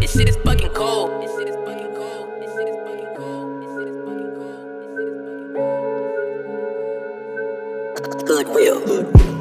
This shit is fucking cold. This shit is fucking cold. This shit is fucking cold. This shit is fucking cold. This shit is fucking cold. HoodWil.